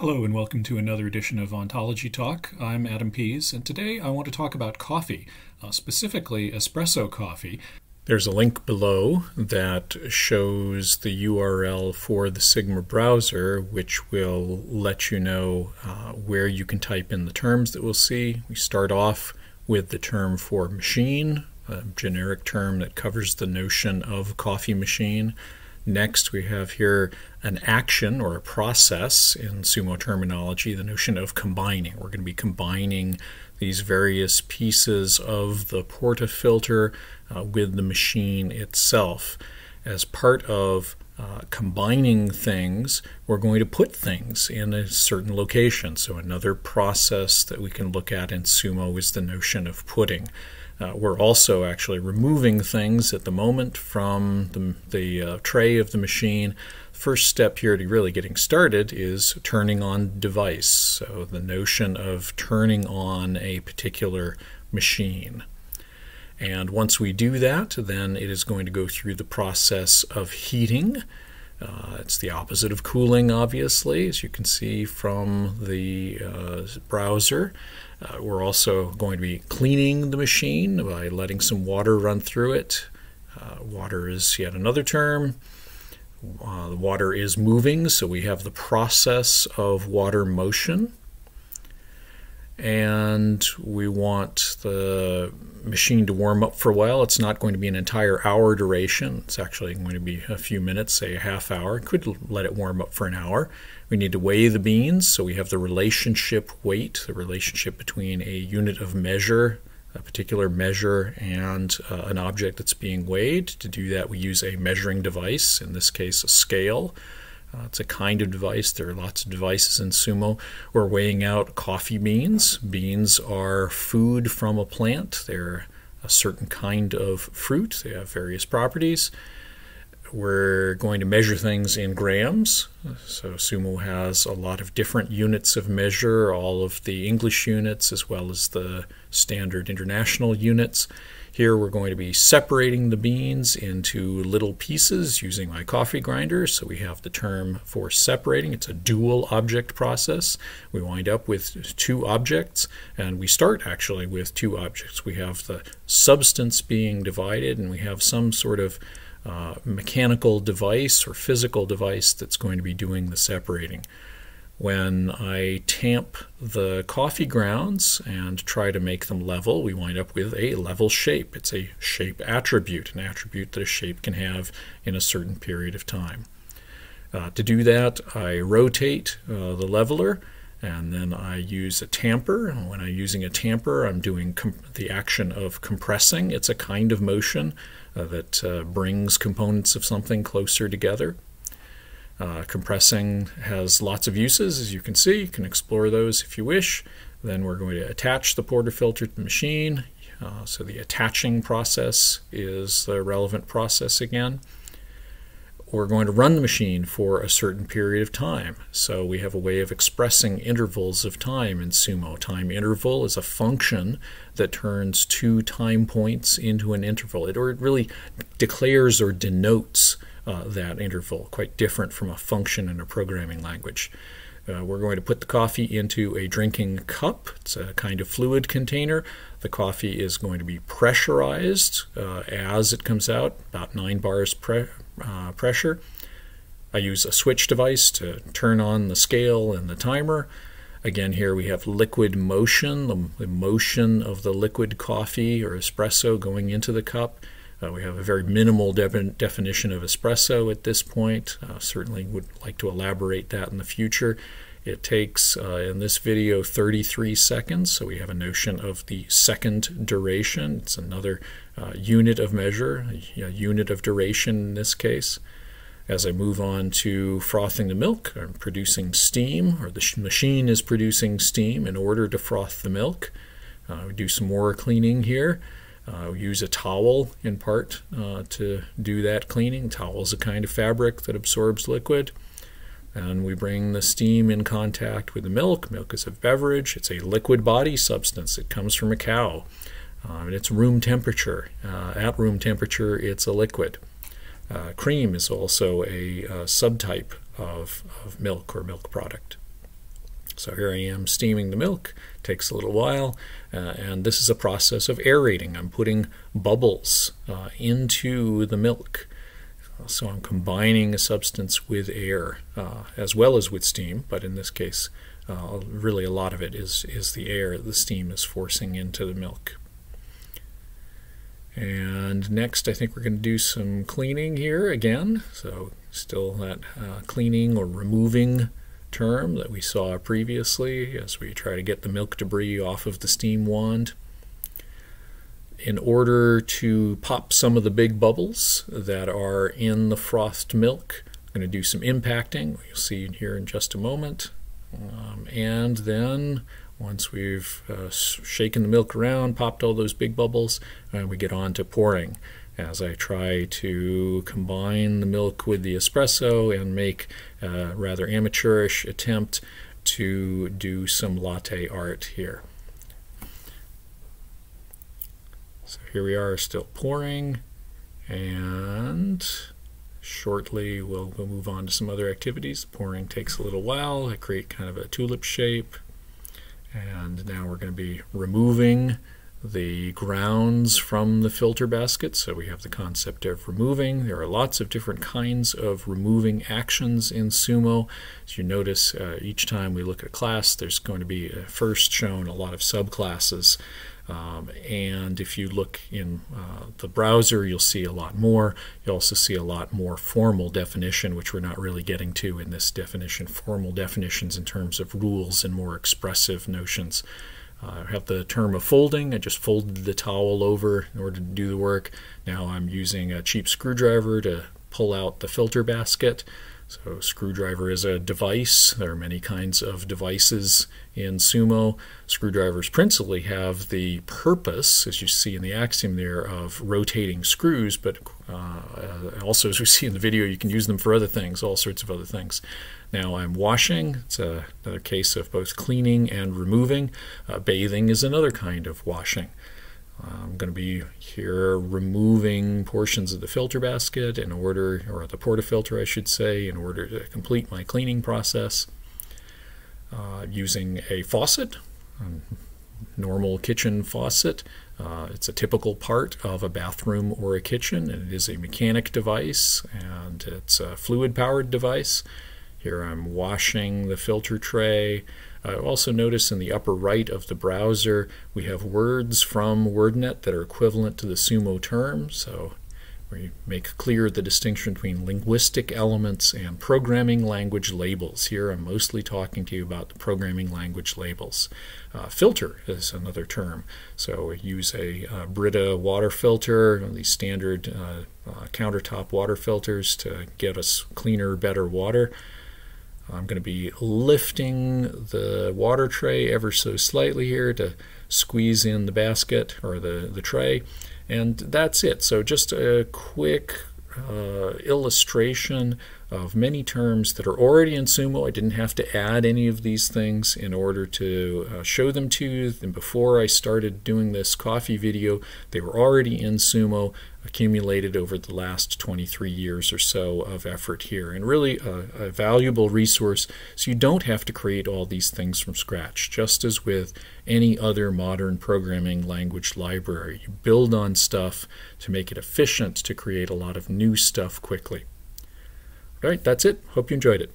Hello and welcome to another edition of Ontology Talk. I'm Adam Pease, and today I want to talk about coffee, uh, specifically espresso coffee. There's a link below that shows the URL for the Sigma browser, which will let you know uh, where you can type in the terms that we'll see. We start off with the term for machine, a generic term that covers the notion of coffee machine. Next, we have here an action or a process in sumo terminology, the notion of combining. We're going to be combining these various pieces of the portafilter uh, with the machine itself. As part of uh, combining things, we're going to put things in a certain location. So, another process that we can look at in sumo is the notion of putting. Uh, we're also actually removing things at the moment from the, the uh, tray of the machine. First step here to really getting started is turning on device. So the notion of turning on a particular machine. And once we do that, then it is going to go through the process of heating. Uh, it's the opposite of cooling, obviously, as you can see from the uh, browser. Uh, we're also going to be cleaning the machine by letting some water run through it. Uh, water is yet another term. Uh, the water is moving, so we have the process of water motion. And we want the machine to warm up for a while. It's not going to be an entire hour duration. It's actually going to be a few minutes, say a half hour. Could let it warm up for an hour. We need to weigh the beans, so we have the relationship weight, the relationship between a unit of measure, a particular measure, and uh, an object that's being weighed. To do that, we use a measuring device, in this case, a scale. Uh, it's a kind of device. There are lots of devices in sumo. We're weighing out coffee beans. Beans are food from a plant. They're a certain kind of fruit. They have various properties. We're going to measure things in grams. So Sumo has a lot of different units of measure, all of the English units as well as the standard international units. Here we're going to be separating the beans into little pieces using my coffee grinder. So we have the term for separating. It's a dual object process. We wind up with two objects, and we start actually with two objects. We have the substance being divided, and we have some sort of uh, mechanical device or physical device that's going to be doing the separating. When I tamp the coffee grounds and try to make them level, we wind up with a level shape. It's a shape attribute, an attribute that a shape can have in a certain period of time. Uh, to do that, I rotate uh, the leveler and then I use a tamper. When I'm using a tamper, I'm doing the action of compressing. It's a kind of motion uh, that uh, brings components of something closer together. Uh, compressing has lots of uses, as you can see. You can explore those if you wish. Then we're going to attach the portafilter to the machine. Uh, so the attaching process is the relevant process again we're going to run the machine for a certain period of time. So we have a way of expressing intervals of time in sumo. Time interval is a function that turns two time points into an interval. It, or it really declares or denotes uh, that interval, quite different from a function in a programming language. Uh, we're going to put the coffee into a drinking cup. It's a kind of fluid container. The coffee is going to be pressurized uh, as it comes out, about 9 bars pre uh, pressure. I use a switch device to turn on the scale and the timer. Again, here we have liquid motion, the, motion of the liquid coffee or espresso going into the cup. Uh, we have a very minimal de definition of espresso at this point. Uh, certainly would like to elaborate that in the future. It takes, uh, in this video, 33 seconds, so we have a notion of the second duration. It's another uh, unit of measure, a, unit of duration in this case. As I move on to frothing the milk, I'm producing steam, or the machine is producing steam in order to froth the milk. Uh, we do some more cleaning here. Uh, we use a towel in part uh, to do that cleaning. Towel is a kind of fabric that absorbs liquid. And we bring the steam in contact with the milk. Milk is a beverage, it's a liquid body substance. It comes from a cow. Uh, and it's room temperature. Uh, at room temperature, it's a liquid. Uh, cream is also a, a uh, subtype of, of milk or milk product. So here I am steaming the milk. Takes a little while, uh, and this is a process of aerating. I'm putting bubbles uh, into the milk. So I'm combining a substance with air uh, as well as with steam, but in this case, uh, really a lot of it is, is the air the steam is forcing into the milk. And next, I think we're going to do some cleaning here again. So still that uh, cleaning or removing term that we saw previously as we try to get the milk debris off of the steam wand. In order to pop some of the big bubbles that are in the frothed milk, I'm going to do some impacting. You'll see here in just a moment. Um, and then once we've uh, shaken the milk around, popped all those big bubbles, uh, we get on to pouring as I try to combine the milk with the espresso and make a rather amateurish attempt to do some latte art here. So here we are still pouring and shortly we'll, we'll move on to some other activities. Pouring takes a little while. I create kind of a tulip shape and now we're going to be removing the grounds from the filter basket. So we have the concept of removing. There are lots of different kinds of removing actions in Sumo. As you notice, uh, each time we look at a class, there's going to be uh, first shown a lot of subclasses. Um, and if you look in uh, the browser, you'll see a lot more. You also see a lot more formal definition, which we're not really getting to in this definition, formal definitions in terms of rules and more expressive notions. I have the term of folding. I just folded the towel over in order to do the work. Now I'm using a cheap screwdriver to pull out the filter basket. So screwdriver is a device. There are many kinds of devices in Sumo. Screwdrivers principally have the purpose, as you see in the axiom there, of rotating screws, but uh, also, as we see in the video, you can use them for other things, all sorts of other things. Now I'm washing. It's a, another case of both cleaning and removing. Uh, bathing is another kind of washing. I'm going to be here removing portions of the filter basket in order, or at the portafilter I should say, in order to complete my cleaning process. Uh, using a faucet, a normal kitchen faucet. Uh, it's a typical part of a bathroom or a kitchen, and it is a mechanic device, and it's a fluid-powered device. Here I'm washing the filter tray. Uh, also notice in the upper right of the browser we have words from WordNet that are equivalent to the Sumo term. So we make clear the distinction between linguistic elements and programming language labels. Here I'm mostly talking to you about the programming language labels. Uh, filter is another term. So we use a uh, Brita water filter, these standard uh, uh, countertop water filters to get us cleaner, better water. I'm going to be lifting the water tray ever so slightly here to squeeze in the basket or the, the tray. And that's it. So just a quick uh, illustration of many terms that are already in Sumo. I didn't have to add any of these things in order to uh, show them to you. And before I started doing this coffee video, they were already in Sumo, accumulated over the last 23 years or so of effort here. And really a, a valuable resource so you don't have to create all these things from scratch, just as with any other modern programming language library. You build on stuff to make it efficient to create a lot of new stuff quickly. All right, that's it. Hope you enjoyed it.